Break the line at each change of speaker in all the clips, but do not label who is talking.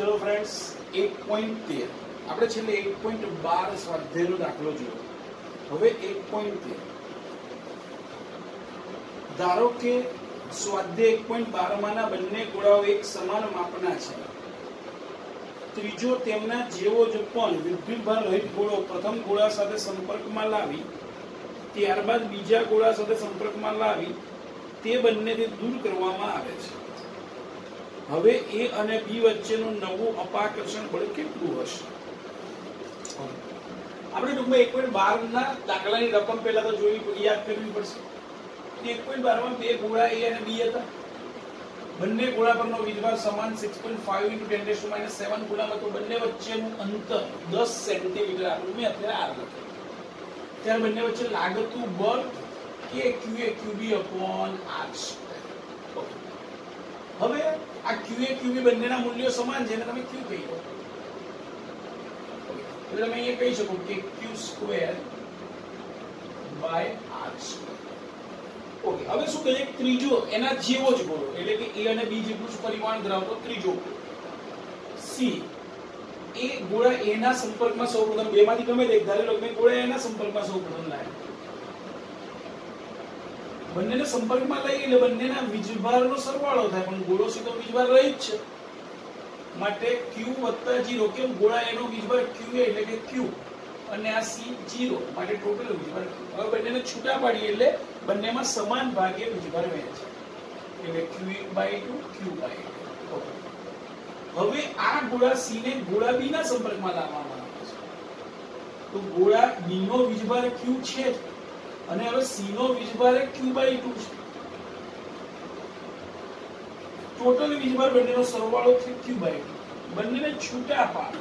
ચલો ફ્રેન્ડ્સ એક પોઈન્ટ તેર. આપણે છેલ્લે એક પોઈન્ટ બાર સ્વાધ્યાયનો દાખલો જોયો. હવે એક પોઈન્ટ તેર. ધારો કે સ્વાધ્યાય એક પોઈન્ટ બારમાંના બંને ગોળાઓ એક સમાન માપના છે. ત્રીજો તેમના જેવો જ પણ વિદ્યુતભાર રહિત ગોળો પ્રથમ ગોળા સાથે સંપર્કમાં લાવી, ત્યારબાદ બીજા ગોળા સાથે સંપર્કમાં લાવી, તે બંનેને દૂર કરવામાં આવે છે. હવે એ અને બી વચ્ચેનું નવું અપાકર્ષણ બળ કેટલું હશે? આપણે ટૂંકમાં એક પોઈન્ટ બાર ના દાખલાની રકમ પહેલા તો જોવી યાદ કરવી પડશે? એક પોઈન્ટ બારમાં બે ગોળા એ અને બી હતા. બંને ગોળા પરનો વીજભાર સમાન six point five into ten test minus seven ગોળામાં તો બંને વચ્ચેનું અંતર દસ સેન્ટીમીટર આપણું મેં અત્યારે આર લખ્યું. ત્યારે બંને વચ્ચે લાગતું બળ કે Q A Q B upon R હવે આ ક્યુ એ ક્યુબી બંનેના મૂલ્યો સમાન છે તમે ક્યુ કહી દો એટલે તમે અહીંયા કહી શકો કે Q square by R okay હવે શું કહે ત્રીજો, એના જેવો જ ગોળો એટલે કે એ અને બી જેટલું જ પરિમાણ ધરાવતો ત્રીજો સી એ ગોળા એના સંપર્કમાં સૌપ્રથમ, બે માંથી ગમે તે એક, ધારી કે ગોળા એના સંપર્કમાં સૌપ્રથમ લાવ્યા. બંનેને સંપર્કમાં લઈ એટલે બંનેના વીજભારનો સરવાળો થાય. પણ ગોળો સીધો વીજભાર રહી જ છે. માટે q વત્તા જીરો કેમ? ગોળા એનો વીજભાર q એટલે કે q. અને આ c જીરો. માટે ટોટલ વીજભાર હવે બંનેને છૂટા પાડીએ એટલે બંનેમાં સમાન ભાગે વીજભાર વહેંચે એટલે q1 2 q બાય હવે આ ગોળા c ને ગોળા b ના સંપર્કમાં લાવવામાં આવે છે. તો ગોળા b નો વીજભાર q છે જ. અને હવે c નો વીજભાર એ q 2 છે. ટોટલ વીજભાર બંનેનો સરવાળો છે q 2 બંનેને છૂટા પાડો.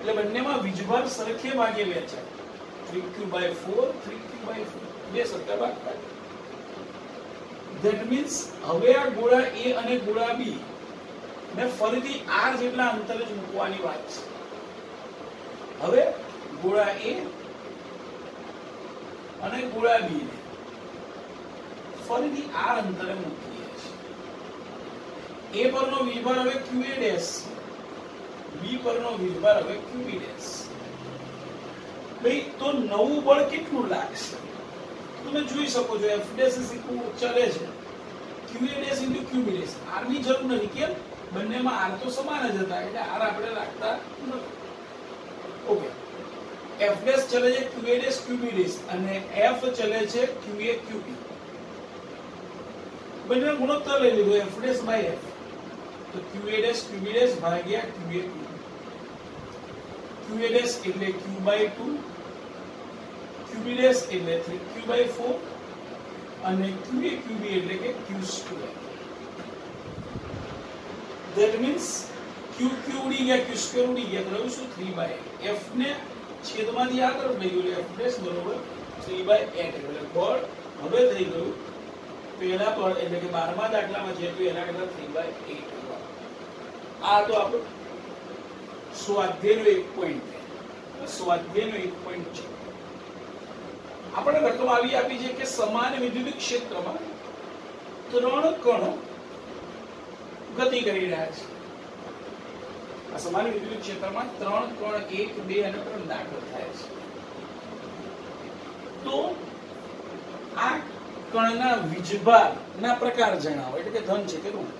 એટલે બંનેમાં વીજભાર સરખે ભાગે વહેંચાય 3q 4 3q 4 બે સરખા ભાગ પાડે ધેટ મીન્સ હવે આ ગોળા a અને ગોળા b ને ફરીથી r જેટલા અંતરે જ મૂકવાની વાત છે. હવે ગોળા a અને ગોળા ફરીથી આ અંતરે મૂકીએ છીએ. એ પરનો વિભાર હવે ક્યુએ ડેશ. બી પરનો વિભાર હવે ક્યુબી ડેશ. ભાઈ, તો નવું બળ કેટલું લાગશે? તમે જોઈ શકો છો એફ ડેશ ઇઝ ઇક્વલ ચલે છે. Q A dash into Q B dash. R ની જરૂર નથી કેમ? બંનેમાં આર તો સમાન જ હતા, એટલે આર આપણે રાખતા નથી. ઓકે. ડેશ ચલે છે qa ડેશ qb ડેશ અને f ચલે છે qa qb બંને ગુણોત્તર લઈ લીધો, f ડેશ બાય f. તો qa ડેશ ભાગ્યા qb qa ડેશ એટલે q બાય 2 qb ડેશ એટલે 3q બાય 4 અને qa qb એટલે કે q square that means q q ઉડી ગયા, q સ્ક્વેર ઉડી ગયા, તો શું 3 બાય f ને છેદમાંથી આ તરફ લઈ ગયું ડેશ બરોબર? 3 બાય 8 એટલે બળ હવે થઈ ગયું પહેલા બળ એટલે કે 12મા દાખલામાં જે હતું, એના કરતા 3 બાય 8 આ તો આપણો સ્વાધ્યાયનો એક પોઈન્ટ સ્વાધ્યાયનો એક પોઈન્ટ છે. આપણે રકમ આવી આપી છે કે સમાન વિદ્યુત ક્ષેત્રમાં ત્રણ કણો ગતિ કરી રહ્યા છે. આ સમાન વિદ્યુત ક્ષેત્રમાં ત્રણ કણ એક, બે અને ત્રણ દાખલ થાય છે. તો આ કણના વીજભારના પ્રકાર જણાવો, એટલે કે ધન છે કે ઋણ.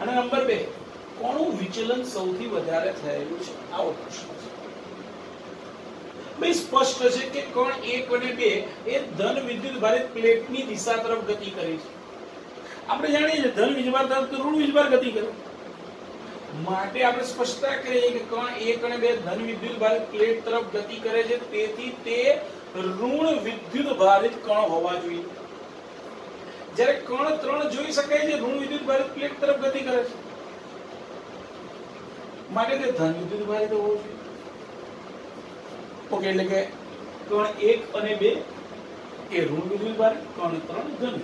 અને નંબર બે કોનું વિચલન સૌથી વધારે થયેલું છે? આવો પ્રશ્ન છે. ભાઈ સ્પષ્ટ છે કે કણ એક અને બે એ ધન વિદ્યુત ભારિત પ્લેટની દિશા તરફ ગતિ કરી છે. આપણે જાણીએ છીએ ધન વીજભાર તરફ ઋણ વીજભાર ગતિ કરે. માટે આપણે સ્પષ્ટતા કરીએ કે કણ એક અને બે ધન વિદ્યુત ભારિત પ્લેટ તરફ ગતિ કરે છે, તેથી તે ઋણ વિદ્યુત ભારિત કણ હોવા જોઈએ. જ્યારે કણ ત્રણ જોઈ શકાય છે, ઋણ વિદ્યુત ભારિત પ્લેટ તરફ ગતિ કરે છે. માટે તે ધન વિદ્યુત ભારિત હોવો જોઈએ. ઓકે, એટલે કે કણ એક અને બે એ ઋણ વિદ્યુત ભારિત, કણ ત્રણ ધન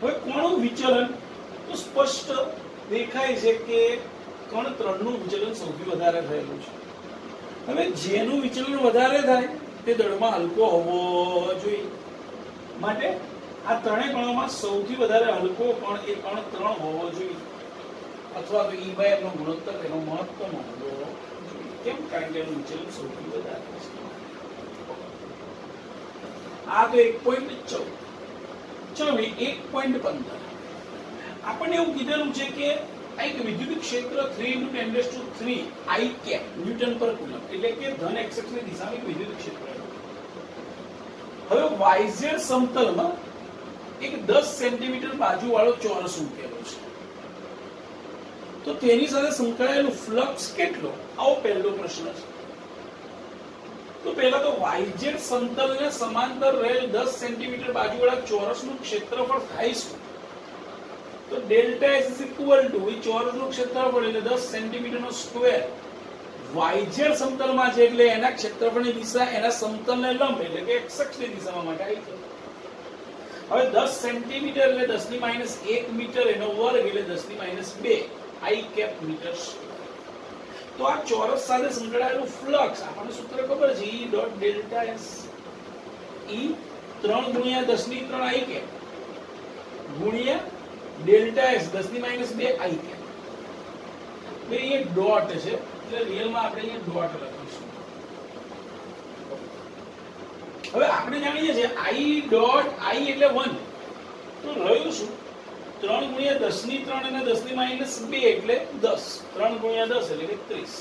હવે કોણું વિચલન તો સ્પષ્ટ દેખાય છે કે કણ ત્રણનું વિચલન સૌથી વધારે થયેલું છે. હવે જેનું વિચલન વધારે થાય, તે દળમાં હલકો હોવો જોઈએ. માટે આ ત્રણેય કણોમાં સૌથી વધારે હલકો કણ એ કણ ત્રણ હોવો જોઈએ. અથવા તો ઈ બાય નો ગુણોત્તર એનો મહત્તમ હોવો કેમ? કારણ કે એનું વિચલન સૌથી વધારે આ તો એક પોઈન્ટ ચૌદ. ચલો એક પોઈન્ટ પંદર. આપણને એવું કીધેલું છે કે આ વિદ્યુત ક્ષેત્ર three into ten days to three I cap newton per coulomb એટલે કે ધન એક્સેસની દિશામાં એક વિદ્યુત ક્ષેત્ર હવે વાયઝેડ સમતલમાં એક દસ સેન્ટીમીટર બાજુ વાળો ચોરસ મૂકેલો છે. તો તેની સાથે સંકળાયેલું ફ્લક્સ કેટલો? આવો પહેલો પ્રશ્ન છે. તો પહેલા તો વાયઝેડ સમતલને સમાંતર રહેલ દસ સેન્ટીમીટર બાજુવાળા ચોરસનું ક્ષેત્રફળ થાય શું? તો ડેલ્ટા ઇઝ ઇક્વલ ટુ ચોરસનું ક્ષેત્રફળ એટલે દસ સેન્ટીમીટર નો સ્ક્વેર વાયઝેડ સમતલમાં છે એટલે એના ક્ષેત્રફળની દિશા, એના સમતલને લંબ એટલે કે x અક્ષની દિશામાં માટે આવી હવે દસ સેન્ટીમીટર એટલે દસની માઇનસ એક મીટર, એનો વર્ગ એટલે દસની માઇનસ બે. આઈ કેપ મીટર તો આ ચોરસ સાથે સંકળાયેલું ફ્લક્સ, આપણને સૂત્ર ખબર છે E dot delta S E ત્રણ ગુણ્યા દસની ત્રણ આઈ કેપ. ગુણ્યા ડેલ્ટા એસ દસની માઇનસ બે આઈ બે એ ડોટ છે, એટલે રિયલમાં આપણે અહીંયા ડોટ લખીશું. હવે આપણે જાણીએ છીએ આઈ ડોટ આઈ એટલે વન. તો રહ્યું શું? ત્રણ ગુણ્યા દસની ત્રણ અને દસની માઇનસ બે એટલે 10 3 ગુણ્યા દસ એટલે 30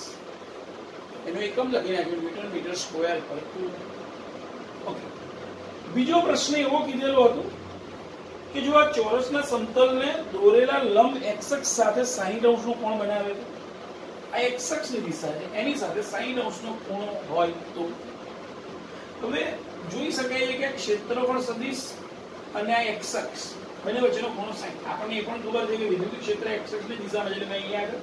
એનો એકમ લખી નાખ્યો, મીટર મીટર, સ્ક્વેર, પર ઓકે. બીજો પ્રશ્ન એવો કીધેલો હતો કે જો આ ચોરસના સમતલને દોરેલા લંબ અક્ષ સાથે 60 અંશનો કોણ બનાવે છે? આ અક્ષની દિશા છે, એની સાથે 60 અંશનો ખૂણો હોય તો. હવે જોઈ શકાય છે કે ક્ષેત્રફળ સદિશ અને આ અક્ષ બંને વચ્ચેનો ખૂણો 60 આપણને એ પણ ખબર છે કે વિદ્યુત ક્ષેત્ર x અક્ષની દિશામાં છે, એટલે મેં અહીંયા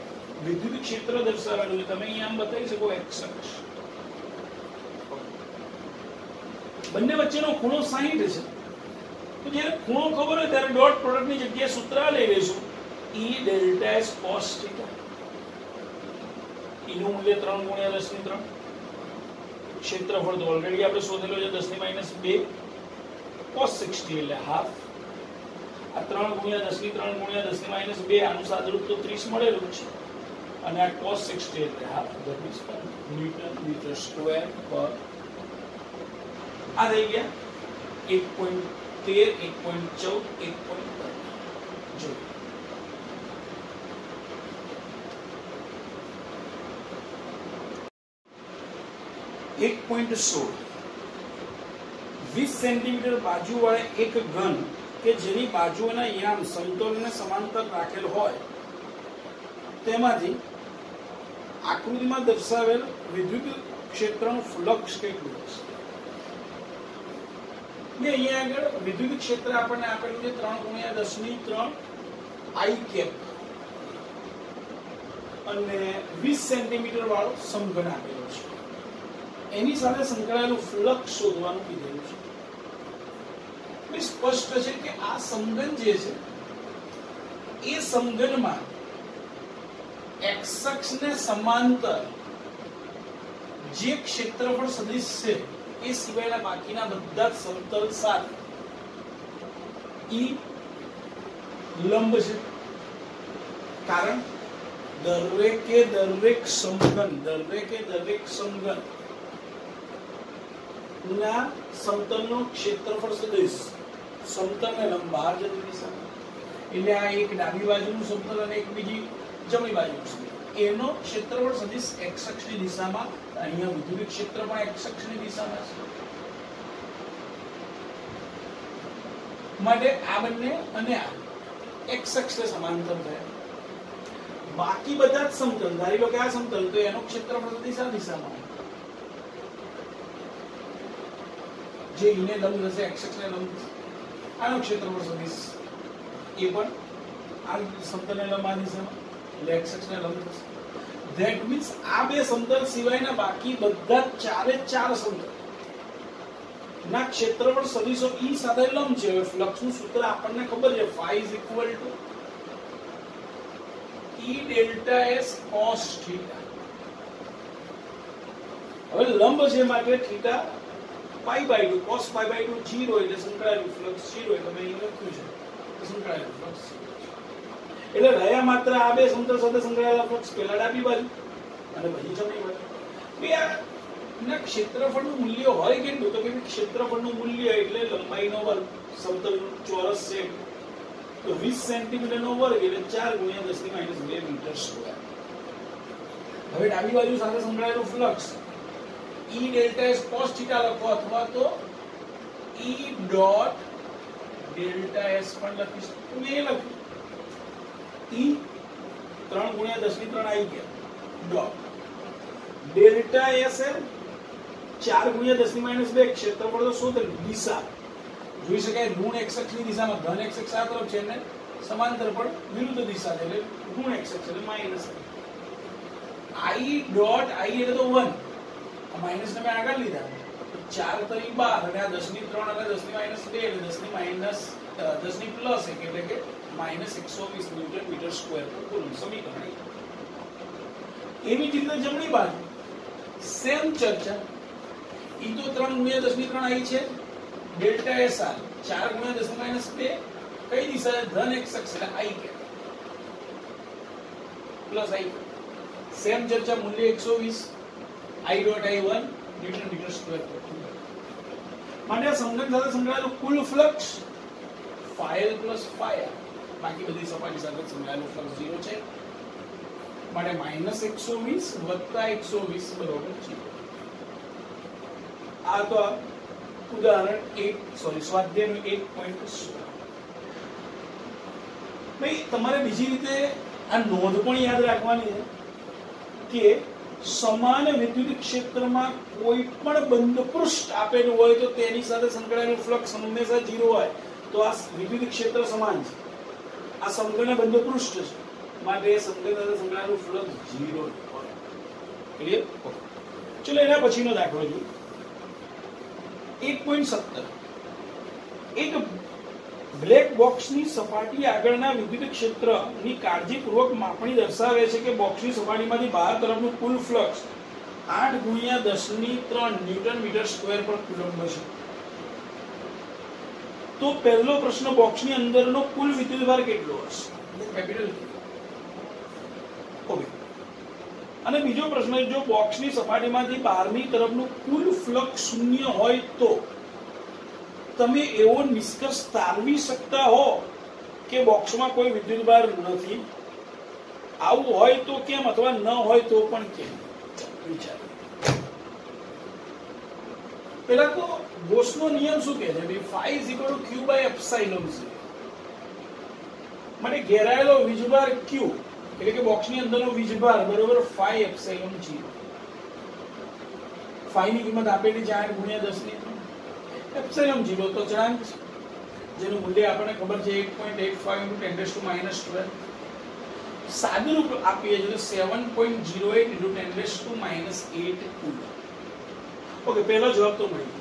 વિદ્યુત ક્ષેત્ર દર્શાવેલું છે. તમે અહીંયા આમ બતાવી શકો અક્ષ બંને વચ્ચેનો ખૂણો 60 છે. તો જ્યારે ખૂણો ખબર હોય ત્યારે ડોટ પ્રોડક્ટની જગ્યાએ સૂત્ર લઈ લઈશું E delta S cos theta E નું મૂલ્ય 3 ગુણ્યા 10 ની 3 ક્ષેત્રફળ તો ઓલરેડી આપણે શોધેલો છે 10 ની માઇનસ 2 cos 60 એટલે હાફ આ 3 ગુણ્યા 10 ની 3 ગુણ્યા 10 ની માઇનસ 2 આનું સાદરૂપ તો 30 મળેલું છે. અને આ cos 60 એટલે હાફ ઇઝ પર ન્યૂટન મીટર સ્ક્વેર પર આ થઈ ગયા. 1.13 1.14 1.15 જો. એક પોઈન્ટ સોળ. વીસ સેન્ટીમીટર બાજુવાળા એક ઘન કે જેની બાજુઓના યામ સમતોલને સમાંતર રાખેલ હોય, તેમાંથી આકૃતિમાં દર્શાવેલ વિદ્યુત ક્ષેત્રનું ફ્લક્સ કેટલું હશે? ને અહીંયા આગળ વિદ્યુત ક્ષેત્ર આપણને આપેલું છે ત્રણ ગુણ્યા દસની ત્રણ આઈ કેપ અને વીસ સેન્ટીમીટર વાળો સમઘન આપેલો છે. એની સાથે સંકળાયેલું ફ્લક્સ શોધવાનું કીધેલું છે. સ્પષ્ટ છે કે આ સમઘન જે છે, એ સમઘનમાં એક્સ અક્ષને સમાંતર જે ક્ષેત્રફળ સદિશ છે એ સિવાયના બાકીના બધા સમતલ સાત ઈ લંબ છે કારણ દરેકે દરેક સમઘન દરેકે દરેક સમઘન ના સમતલનો ક્ષેત્રફળ સદિશ સમતલને લંબ બહાર જતી દિશા એટલે આ એક ડાબી બાજુનું સમતલ અને એક બીજી જમણી બાજુનું સમતલ એનો ક્ષેત્રફળ સદિશ x અક્ષની દિશામાં, અહીંયા વિદ્યુત ક્ષેત્ર પણ x અક્ષની દિશામાં છે. માટે આ બંને અને આ x અક્ષને સમાંતર થયા. બાકી બધા જ સમતલ, ધારી લો કે આ સમતલ, તો એનો ક્ષેત્રફળ સદિશ આ દિશામાં જે ઈને લંબ થશે x અક્ષને લંબ આનો ક્ષેત્રફળ સદિશ એ પણ આ સમતલને લંબ આ દિશામાં. એટલે x આ બે સમતલ સિવાયના બાકી બધા ચારે ચાર સમતલ ના ક્ષેત્રફળ સદિશો E સાથે લંબ છે હવે ફ્લક્સનું સૂત્ર આપણને ખબર છે phi is equal to E delta S cos theta હવે લંબ છે માટે theta pi by two cos pi by two zero એટલે સંકળાયેલું ફ્લક્સ જીરો એટલે મેં અહીં લખ્યું છે. સંકળાયેલું ફ્લક્સ એટલે રહ્યા માત્ર આ બે સમતલ સાથે સંકળાયેલા ફ્લક્સ પહેલા ડાબી બાજુ અને પછી જમણી બાજુ. ના ક્ષેત્રફળનું મૂલ્ય હોય કેટલું તો કે ક્ષેત્રફળનું મૂલ્ય એટલે લંબાઈનો વર્ગ, સમતલ ચોરસ છે તો 20 સેન્ટીમીટર નો વર્ગ એટલે 4 ગુણ્યા 10 ની માઇનસ 2 મીટર સ્ક્વેર. હવે ડાબી બાજુ સાથે સંકળાયેલું flux E delta S cos theta લખો અથવા તો E ડોટ ડેલ્ટા S પણ લખીશ. મેં લખ્યું E 3 ગુણ્યા 10 ની 3 આવી ગયા. ડોટ. ડેલ્ટા એસ એ 4 ગુણ્યા 10 ની માઇનસ 2 ક્ષેત્રફળ તો શોધેલ દિશા. જોઈ શકાય ઋણ x અક્ષની દિશામાં ધન x અક્ષ આ તરફ છે ને? સમાંતર પણ વિરુદ્ધ દિશા છે, એટલે ઋણ x અક્ષ એટલે માઇનસ આઈ ડોટ, આઈ એટલે તો 1 આ માઇનસ ને મેં આગળ લીધા. 4 તરી 12 અને આ 10 ની 3 અને 10 ની માઇનસ 2 એટલે 10 ની માઇનસ 10 ની પ્લસ 1 એટલે કે minus 120 newton metre square per coulomb સમીકરણ. એવી જ જમણી બાજુ. સેમ ચર્ચા. ઈ તો ત્રણ ગુણ્યા દસની ત્રણ આવી છે. Delta S R. ચાર ગુણ્યા દસ માઇનસ બે. કઈ દિશા ધન એક્સ અક્ષ એટલે આઈ કે? પ્લસ આઈ સેમ ચર્ચા મૂલ્ય એકસો વીસ. I dot i one newton metre square માટે આ સંગઠન સાથે સંકળાયેલું કુલ ફ્લક્સ ફાયલ પ્લસ ફાયર. બાકી બધી સપાટી સાથે સંકળાયેલું ફ્લક્સ ઝીરો છે. માટે માઇનસ એકસો વીસ વત્તા એકસો વીસ બરોબર છે. આ તો ઉદાહરણ એક સોરી સ્વાધ્યાયનું એક પોઈન્ટ ભાઈ, તમારે બીજી રીતે આ નોંધ પણ યાદ રાખવાની છે કે સમાન વિદ્યુત ક્ષેત્રમાં કોઈ પણ બંધ પૃષ્ઠ આપેલું હોય તો તેની સાથે સંકળાયેલું ફ્લક્સ હંમેશા જીરો હોય. તો આ વિદ્યુત ક્ષેત્ર સમાન છે. આ સંકલન બંધ પૃષ્ઠ છે. માટે સંકલન અને સંકળાયેલું ફ્લક્સ જીરો ક્લિયર ચલો, એના પછીનો દાખલો જોઈએ. એક પોઈન્ટ સત્તર. એક બ્લેક બોક્સની સપાટી આગળના વિદ્યુત ક્ષેત્રની કાળજીપૂર્વક માપણી દર્શાવે છે કે બોક્સની સપાટીમાંથી બહાર તરફનું કુલ ફ્લક્સ આઠ ગુણ્યા દસની ત્રણ newton metre square per coulomb છે તો પહેલો પ્રશ્ન બોક્સની અંદરનો કુલ વિદ્યુતભાર કેટલો હશે? ઓકે અને બીજો પ્રશ્ન જો બોક્સની સપાટીમાંથી બહારની તરફનું કુલ ફ્લક્સ શૂન્ય હોય તો તમે એવો નિષ્કર્ષ તારવી શકતા હો કે બોક્સમાં કોઈ વિદ્યુતભાર નથી. આવું હોય તો કેમ અથવા ન હોય તો પણ કેમ? વિચાર. પેલા તો બોસનો નિયમ શું કહે છે? Phi is equal to q by epsilon મને ઘેરાયેલો વીજભાર ક્યુ એટલે કે બોક્સની અંદરનો વીજભાર બરોબર ફાઈ એપ્સાઇલોન છે ફાઈ ની કિંમત આપેલી છે આઠ ગુણ્યા દસની. એપ્સાઇલોન જીરો તો ચણાંક છે. જેનું મૂલ્ય આપણને ખબર છે eight point eight five into ten to minus twelve સાદુરૂપ આપીએ છીએ તો seven point zero eight into ten to minus eight cool okay પહેલો જવાબ તો મળી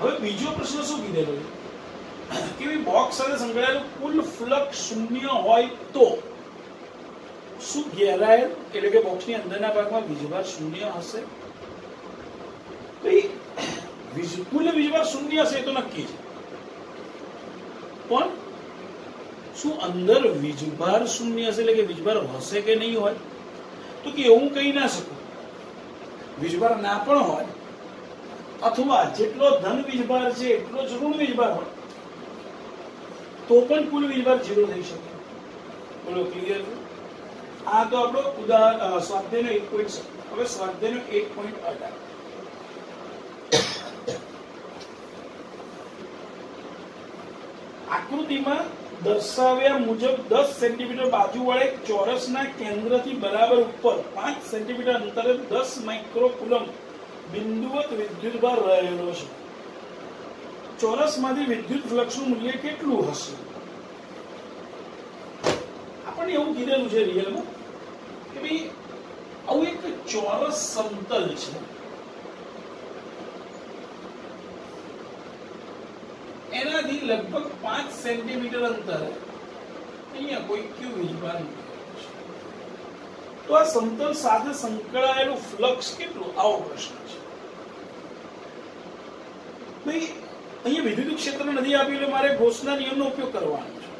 હવે બીજો પ્રશ્ન શું કીધેલો છે? કે બોક્સ સાથે સંકળાયેલું કુલ ફ્લક્સ શૂન્ય હોય તો શું ઘેરાયેલ? એટલે કે બોક્સની અંદરના ભાગમાં વીજભાર શૂન્ય હશે? વીજ, કુલ વીજભાર શૂન્ય હશે એ તો નક્કી છે. પણ શું અંદર વીજભાર શૂન્ય હશે એટલે કે વીજભાર હશે કે નહીં હોય? તો કે એવું કહી ના શકું. વીજભાર ના પણ હોય અથવા જેટલો ધન વીજભાર છે, એટલો જ ઋણ વીજભાર હોય. તો પણ કુલ વીજભાર જીરો થઈ શકે. બોલો ક્લિયર આ તો આપણો ઉદાહરણ સ્વાધ્યાયનો એક પોઈન્ટ હવે સ્વાધ્યાયનો એક પોઈન્ટ અઢાર આકૃતિમાં દર્શાવ્યા મુજબ દસ સેન્ટીમીટર બાજુ વડે ચોરસના કેન્દ્રથી બરાબર ઉપર, પાંચ સેન્ટીમીટર અંતરે દસ માઇક્રો કુલમ બિંદુવત વિદ્યુતભાર રહેલો છે. ચોરસમાંથી વિદ્યુત ફ્લક્સનું મૂલ્ય કેટલું હશે? આપણને એવું કીધેલું છે રિયલમાં કે ભાઈ, આવું એક ચોરસ સમતલ છે. એનાથી લગભગ પાંચ સેન્ટીમીટર અંતરે અહીંયા કોઈ ક્યુ વીજભાર છે તો આ સમતલ સાથે સંકળાયેલું ફ્લક્સ કેટલું? આવો પ્રશ્ન છે. અહીંયા વિદ્યુત ક્ષેત્ર નથી આપ્યું એટલે મારે ગોસના નિયમનો ઉપયોગ કરવાનો છે.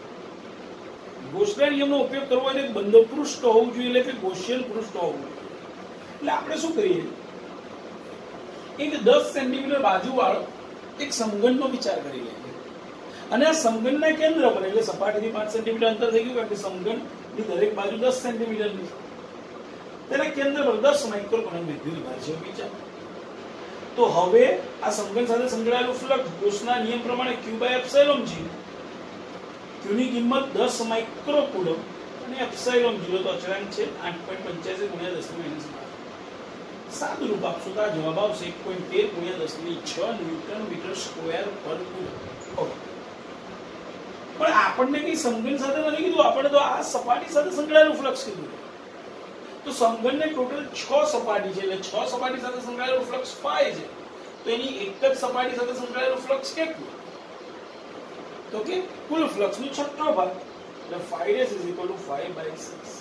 ગોસના નિયમનો ઉપયોગ કરવો એટલે બંધ પૃષ્ઠ હોવું જોઈએ એટલે કે ગોસિયન પૃષ્ઠ હોવું જોઈએ. એટલે આપણે શું કરીએ? એક દસ સેન્ટીમીટર બાજુવાળો એક સમઘનનો વિચાર કરી લઈએ. અને આ સમઘનના કેન્દ્ર પર, એટલે સપાટીથી પાંચ સેન્ટીમીટર અંતર થઈ ગયું, કારણ કે સમઘનની દરેક બાજુ દસ સેન્ટીમીટરની છે તેના કેન્દ્ર પર દસ માઇક્રોકોન વિદ્યુત છે. વિચાર તો હવે આ સમઘન સાથે સંકળાયેલું ફ્લક્સ બોસના નિયમ પ્રમાણે q બાય એપ્સિલોન જી ક્યુની કિંમત કિંમત 10 માઇક્રોકુલમ અને એપ્સિલોન 0 તો અચળાંક છે 8.85 ગુણ્યા 10 ની માઇનસ 12 સાદું રૂપ આપશો તો આ જવાબ આવશે 1.13 ગુણ્યા 10 ની 6 newton metre square per coulomb પણ આપણને કઈ સમઘન સાથે નથી કીધું આપણે તો આ સપાટી સાથે સંકળાયેલું ફ્લક્સ કીધું. તો સમઘનને ટોટલ છ સપાટી છે. એટલે છ સપાટી સાથે સંકળાયેલું ફ્લક્સ ફાઈ છે. તો એની એક જ સપાટી સાથે સંકળાયેલું ફ્લક્સ કેટલું? તો કે કુલ ફ્લક્સ નો છઠ્ઠો ભાગ. એટલે phi days is equal to five by six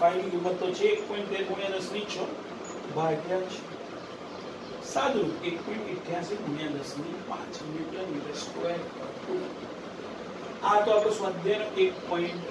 phi ની કિંમત તો છે એક પોઈન્ટ તેર ગુણ્યા દસની છ ભાગ્યા છે. સાદું એક પોઈન્ટ અઠ્યાસી ગુણ્યા દસની પાંચ ન્યૂટન મીટર સ્ક્વેર આ તો આપણો સ્વાધ્યાયનો એક પોઈન્ટ